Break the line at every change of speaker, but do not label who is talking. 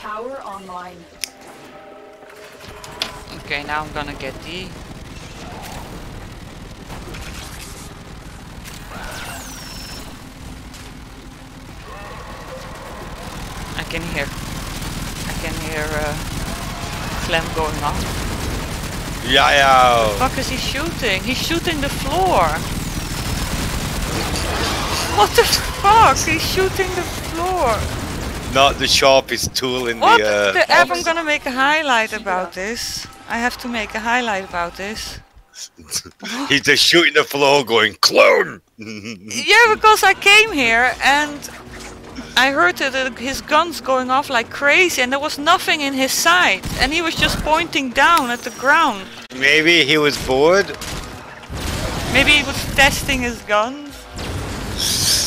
Tower online.
Okay, now I'm gonna get the I can hear I can hear uh, Clem going off.
Yeah, yeah.
fuck is he shooting? He's shooting the floor. What the fuck? He's shooting the floor.
Not the sharpest tool in
What
the. Uh,
the F? I'm gonna make a highlight about this. I have to make a highlight about this.
He's just shooting the floor, going clone.
Yeah, because I came here and I heard that uh, his guns going off like crazy and there was nothing in his sight and he was just pointing down at the ground.
Maybe he was bored.
Maybe he was testing his gun.